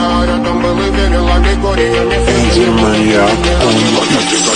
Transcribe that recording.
i don't Maniac on